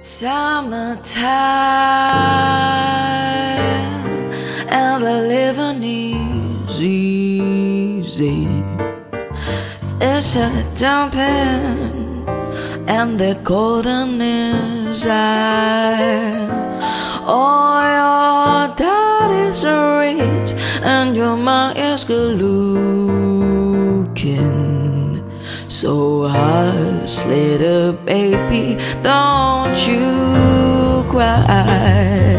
Summertime and the living is easy. Fish are jumping and the golden is high. Oh, your daddy's rich and your mom is good. So hush, little baby, don't you cry.